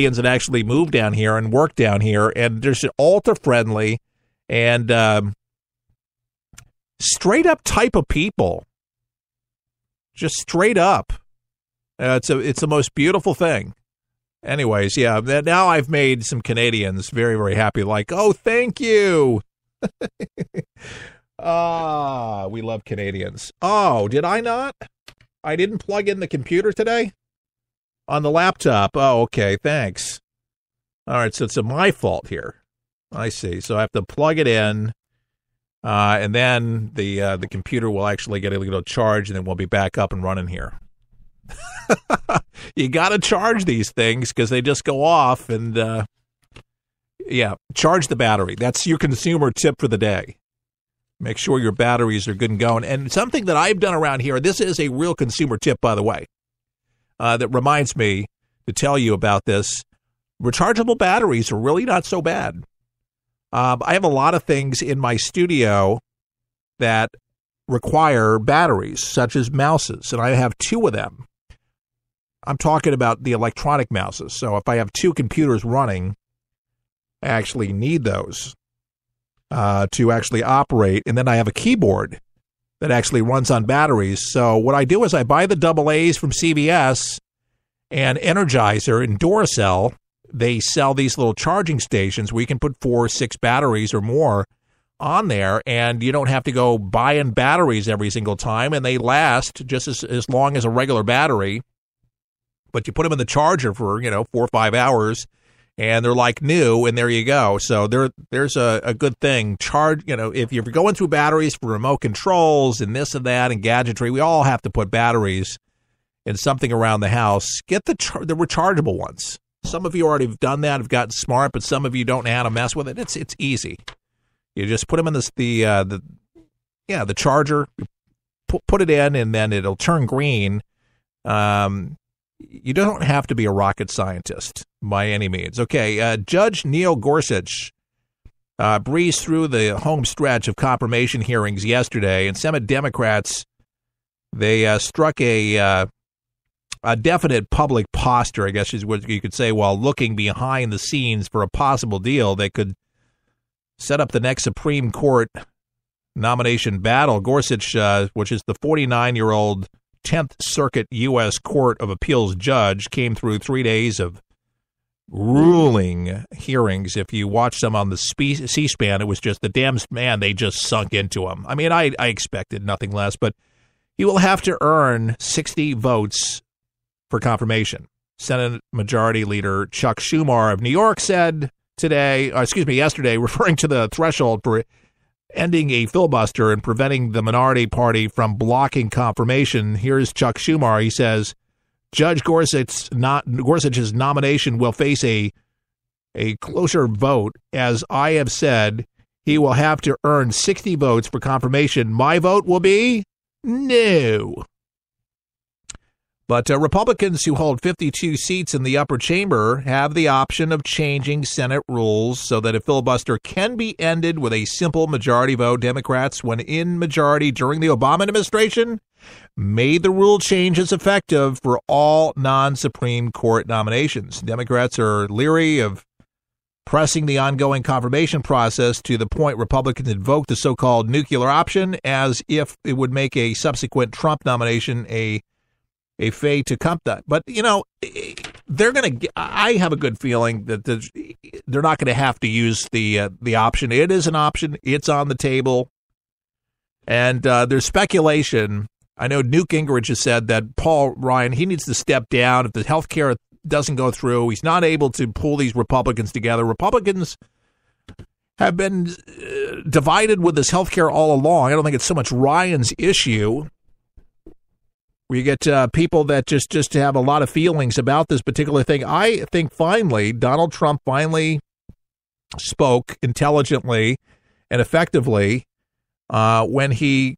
Canadians that actually move down here and work down here, and they're just ultra friendly and um, straight up type of people. Just straight up. Uh, it's a it's the most beautiful thing. Anyways, yeah. Now I've made some Canadians very very happy. Like, oh, thank you. Ah, we love Canadians. Oh, did I not? I didn't plug in the computer today on the laptop. Oh, okay. Thanks. All right. So it's my fault here. I see. So I have to plug it in, uh, and then the uh, the computer will actually get a little charge, and then we'll be back up and running here. you got to charge these things because they just go off, and uh, yeah, charge the battery. That's your consumer tip for the day. Make sure your batteries are good and going. And something that I've done around here, this is a real consumer tip, by the way, uh, that reminds me to tell you about this. Rechargeable batteries are really not so bad. Um, I have a lot of things in my studio that require batteries, such as mouses, and I have two of them. I'm talking about the electronic mouses. So if I have two computers running, I actually need those uh, to actually operate. And then I have a keyboard that actually runs on batteries. So what I do is I buy the double A's from CVS and Energizer and Duracell. They sell these little charging stations where you can put four, six batteries or more on there, and you don't have to go buying batteries every single time, and they last just as, as long as a regular battery. But you put them in the charger for you know four or five hours, and they're like new, and there you go. So there, there's a, a good thing. Charge, you know, if you're going through batteries for remote controls and this and that and gadgetry, we all have to put batteries in something around the house. Get the char- the rechargeable ones. Some of you already have done that, have gotten smart, but some of you don't know how to mess with it. It's it's easy. You just put them in this the uh, the yeah the charger, put put it in, and then it'll turn green. Um, you don't have to be a rocket scientist by any means. Okay, uh, Judge Neil Gorsuch uh, breezed through the home stretch of confirmation hearings yesterday, and Senate Democrats they uh, struck a uh, a definite public posture, I guess is what you could say, while looking behind the scenes for a possible deal that could set up the next Supreme Court nomination battle. Gorsuch, uh, which is the 49 year old 10th Circuit U.S. Court of Appeals judge came through three days of ruling hearings. If you watch them on the C SPAN, it was just the damn man, they just sunk into him. I mean, I, I expected nothing less, but he will have to earn 60 votes for confirmation. Senate Majority Leader Chuck Schumer of New York said today, uh, excuse me, yesterday, referring to the threshold for ending a filibuster and preventing the minority party from blocking confirmation. Here's Chuck Schumer. He says Judge Gorsuch's, not, Gorsuch's nomination will face a a closer vote. As I have said, he will have to earn 60 votes for confirmation. My vote will be no. But uh, Republicans who hold 52 seats in the upper chamber have the option of changing Senate rules so that a filibuster can be ended with a simple majority vote. Democrats, when in majority during the Obama administration, made the rule changes effective for all non Supreme Court nominations. Democrats are leery of pressing the ongoing confirmation process to the point Republicans invoke the so called nuclear option as if it would make a subsequent Trump nomination a a fait accompli. But you know, they're going to. I have a good feeling that they're not going to have to use the uh, the option. It is an option. It's on the table, and uh, there's speculation. I know Newt Gingrich has said that Paul Ryan he needs to step down if the health care doesn't go through. He's not able to pull these Republicans together. Republicans have been uh, divided with this health care all along. I don't think it's so much Ryan's issue we get uh, people that just just have a lot of feelings about this particular thing. I think finally Donald Trump finally spoke intelligently and effectively uh, when he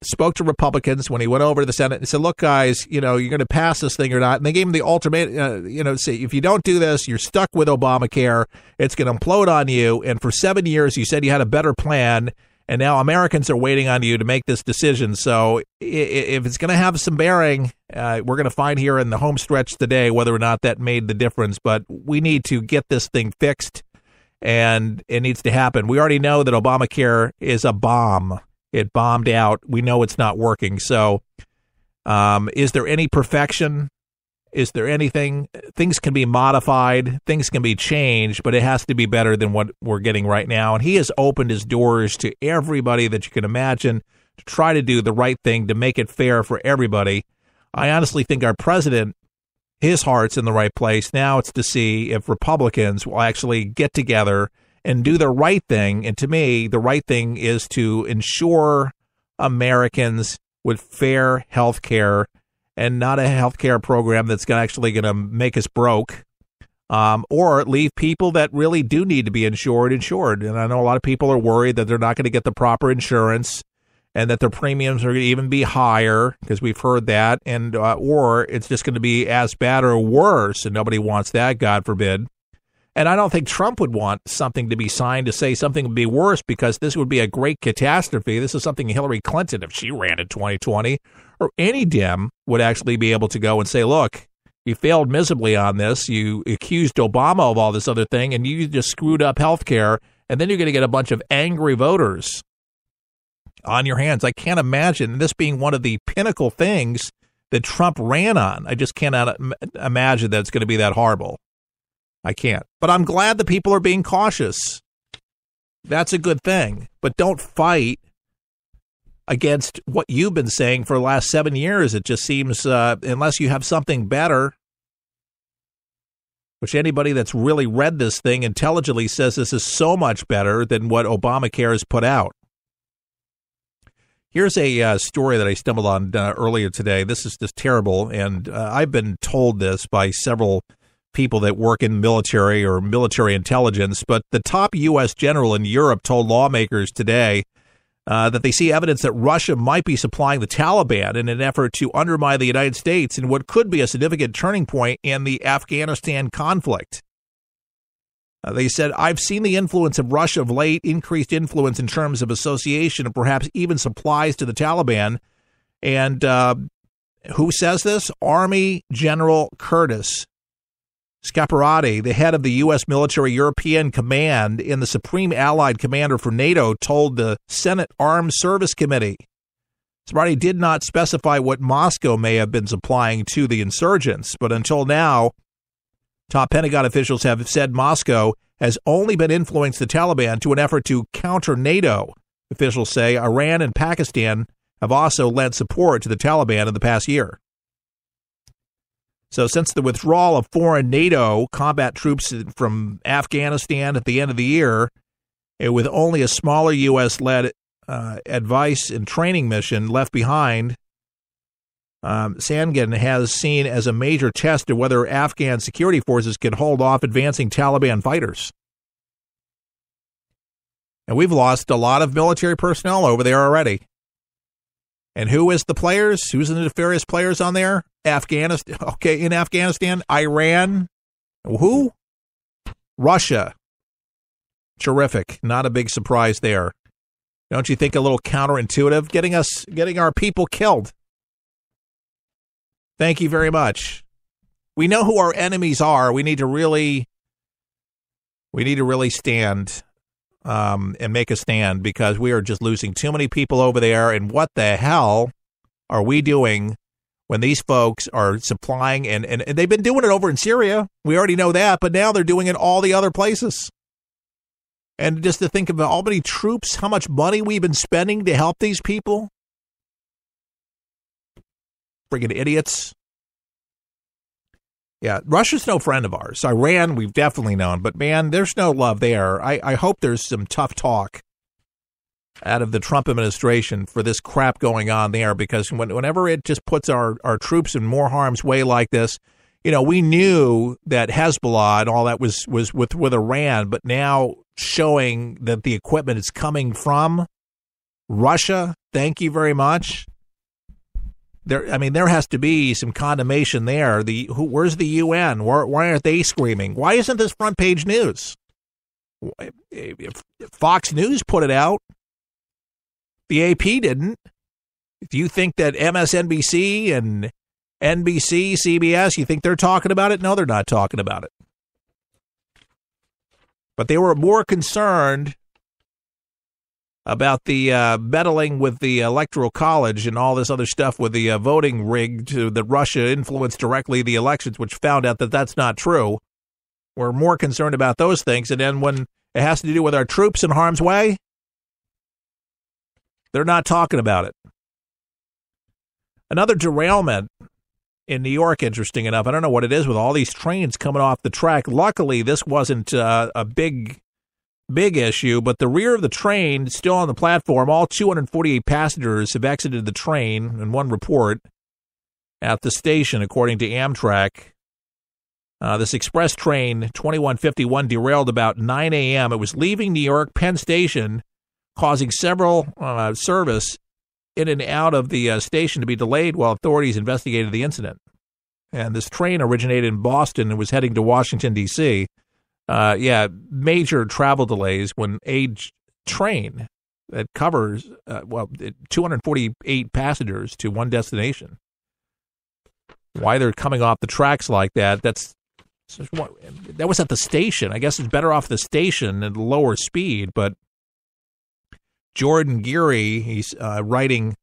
spoke to Republicans when he went over to the Senate and said, "Look, guys, you know you're going to pass this thing or not." And they gave him the ultimate, uh, you know, say if you don't do this, you're stuck with Obamacare. It's going to implode on you. And for seven years, you said you had a better plan, And now Americans are waiting on you to make this decision. So if it's going to have some bearing, uh, we're going to find here in the home stretch today whether or not that made the difference. But we need to get this thing fixed, and it needs to happen. We already know that Obamacare is a bomb. It bombed out. We know it's not working. So, um, is there any perfection? Is there anything? Things can be modified, things can be changed, but it has to be better than what we're getting right now. And he has opened his doors to everybody that you can imagine to try to do the right thing to make it fair for everybody. I honestly think our president, his heart's in the right place. Now it's to see if Republicans will actually get together and do the right thing. And to me, the right thing is to ensure Americans with fair health care and not a healthcare program that's actually going to make us broke, um, or leave people that really do need to be insured insured. And I know a lot of people are worried that they're not going to get the proper insurance and that their premiums are going to even be higher because we've heard that, and uh, or it's just going to be as bad or worse, and nobody wants that, God forbid. And I don't think Trump would want something to be signed to say something would be worse because this would be a great catastrophe. This is something Hillary Clinton, if she ran in 2020, or any Dem would actually be able to go and say, look, you failed miserably on this. You accused Obama of all this other thing, and you just screwed up health care. And then you're going to get a bunch of angry voters on your hands. I can't imagine this being one of the pinnacle things that Trump ran on. I just cannot imagine that it's going to be that horrible. I can't. But I'm glad the people are being cautious. That's a good thing. But don't fight against what you've been saying for the last seven years. It just seems, uh, unless you have something better, which anybody that's really read this thing intelligently says this is so much better than what Obamacare has put out. Here's a uh, story that I stumbled on uh, earlier today. This is just terrible, and uh, I've been told this by several people that work in military or military intelligence. But the top U.S. general in Europe told lawmakers today uh, that they see evidence that Russia might be supplying the Taliban in an effort to undermine the United States in what could be a significant turning point in the Afghanistan conflict. Uh, they said, I've seen the influence of Russia of late, increased influence in terms of association and perhaps even supplies to the Taliban. And uh, who says this? Army General Curtis Scaparrotti, the head of the U.S. military European Command and the Supreme Allied Commander for NATO, told the Senate Armed Service Committee. Scaparrotti did not specify what Moscow may have been supplying to the insurgents, but until now, top Pentagon officials have said Moscow has only been influencing the Taliban to an effort to counter NATO. Officials say Iran and Pakistan have also lent support to the Taliban in the past year. So, since the withdrawal of foreign NATO combat troops from Afghanistan at the end of the year, with only a smaller U.S. led uh, advice and training mission left behind, um, Sangin has seen as a major test of whether Afghan security forces can hold off advancing Taliban fighters. And we've lost a lot of military personnel over there already. And who is the players? Who's the nefarious players on there? Afghanistan. Okay, in Afghanistan, Iran. Who? Russia. Terrific. Not a big surprise there. Don't you think a little counterintuitive? Getting us, getting our people killed. Thank you very much. We know who our enemies are. We need to really, we need to really stand um, and make a stand because we are just losing too many people over there. And what the hell are we doing when these folks are supplying and, and, and they've been doing it over in Syria? We already know that, but now they're doing it all the other places. And just to think of how many troops, how much money we've been spending to help these people. Friggin' idiots. Yeah, Russia's no friend of ours. Iran, we've definitely known, but man, there's no love there. I, I hope there's some tough talk out of the Trump administration for this crap going on there because when, whenever it just puts our, our troops in more harm's way like this, you know, we knew that Hezbollah and all that was, was with, with Iran, but now showing that the equipment is coming from Russia, thank you very much there I mean there has to be some condemnation there. The who where's the UN? Why, why aren't they screaming? Why isn't this front page news? If Fox News put it out. The AP didn't. Do you think that MSNBC and NBC, CBS, you think they're talking about it? No, they're not talking about it. But they were more concerned about the uh, meddling with the electoral college and all this other stuff with the uh, voting rig to, that Russia influenced directly the elections, which found out that that's not true. We're more concerned about those things, and then when it has to do with our troops in harm's way, they're not talking about it. Another derailment in New York, interesting enough. I don't know what it is with all these trains coming off the track. Luckily, this wasn't uh, a big, big issue, but the rear of the train still on the platform. All 248 passengers have exited the train in one report at the station, according to Amtrak. Uh, this express train 2151 derailed about 9 a.m. It was leaving New York Penn Station, causing several uh, service in and out of the uh, station to be delayed while authorities investigated the incident. And this train originated in Boston and was heading to Washington, D.C. Uh, yeah, major travel delays when a train that covers, uh, well, 248 passengers to one destination. Why they're coming off the tracks like that, that's that was at the station. I guess it's better off the station at lower speed, but Jordan Geary, he's uh, writing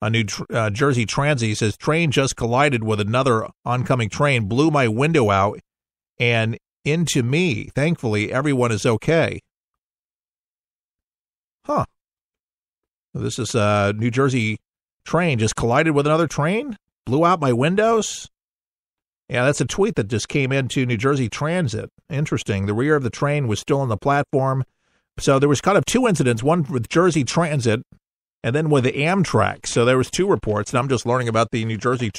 a New uh, Jersey Transit. He says, train just collided with another oncoming train, blew my window out and into me. Thankfully, everyone is okay. Huh. This is a New Jersey train just collided with another train, blew out my windows. Yeah, that's a tweet that just came into New Jersey Transit. Interesting. The rear of the train was still on the platform. So there was kind of two incidents, one with Jersey Transit and then with the Amtrak. So there was two reports, and I'm just learning about the New Jersey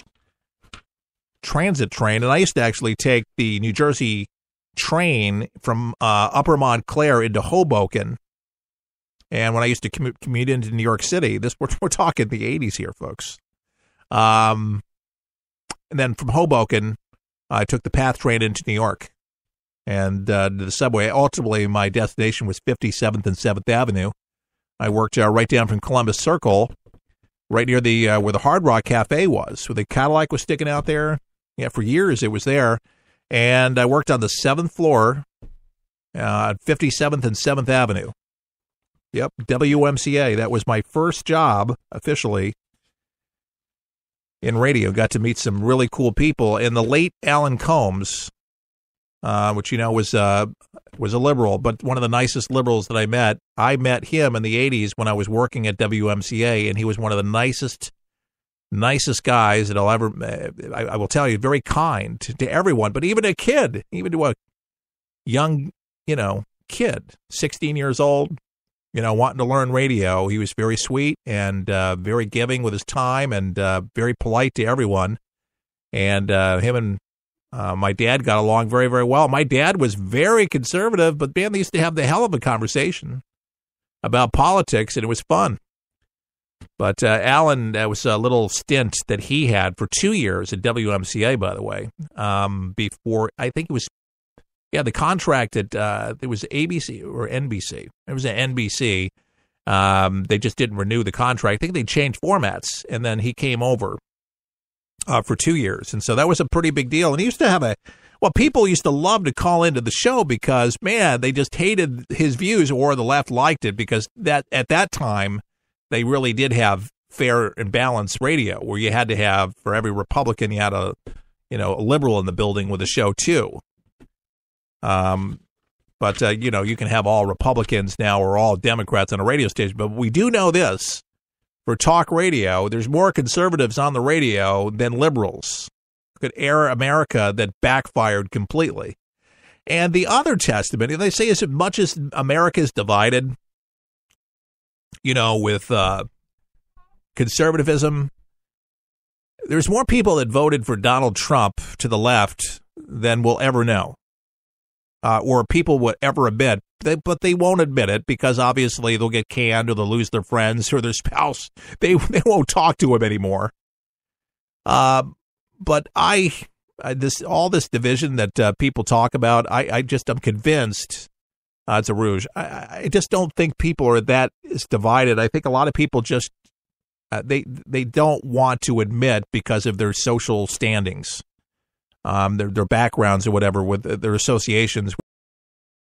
Transit train. And I used to actually take the New Jersey train from uh, Upper Montclair into Hoboken. And when I used to commute, commute into New York City, this we're, we're talking the 80s here, folks. Um, and then from Hoboken, I took the PATH train into New York and uh, the subway. Ultimately, my destination was 57th and 7th Avenue. I worked uh, right down from Columbus Circle, right near the uh, where the Hard Rock Cafe was, where the Cadillac was sticking out there. Yeah, for years it was there, and I worked on the seventh floor, uh, 57th and 7th Avenue. Yep, WMCA. That was my first job officially in radio. Got to meet some really cool people. And the late Alan Colmes, uh, which you know was uh, was a liberal, but one of the nicest liberals that I met. I met him in the '80s when I was working at WMCA, and he was one of the nicest, nicest guys that I'll ever. I, I will tell you, very kind to, to everyone, but even a kid, even to a young, you know, kid, 16 years old, you know, wanting to learn radio. He was very sweet and uh, very giving with his time and uh, very polite to everyone. And uh, him and uh, my dad got along very, very well. My dad was very conservative, but man, they used to have the hell of a conversation about politics, and it was fun. But uh, Alan, that was a little stint that he had for two years at WMCA, by the way. Um, before I think it was, yeah, the contract at uh, it was ABC or NBC. It was an NBC. Um, they just didn't renew the contract. I think they changed formats, and then he came over uh, for two years. And so that was a pretty big deal. And he used to have a, well, people used to love to call into the show because, man, they just hated his views or the left liked it because that at that time, they really did have fair and balanced radio where you had to have, for every Republican, you had a, you know, a liberal in the building with a show too. Um, but, uh, you know, you can have all Republicans now or all Democrats on a radio station. But we do know this for talk radio, there's more conservatives on the radio than liberals. Could air America that backfired completely. And the other testament, they say, is as much as America is divided, you know, with uh, conservatism, there's more people that voted for Donald Trump to the left than we'll ever know, uh, or people would ever admit they, but they won't admit it because obviously they'll get canned or they'll lose their friends or their spouse. They they won't talk to him anymore. Uh, but I, I this all this division that uh, people talk about, I, I just I'm convinced uh, it's a rouge. I, I just don't think people are that divided. I think a lot of people just uh, they they don't want to admit because of their social standings, um, their their backgrounds or whatever with their associations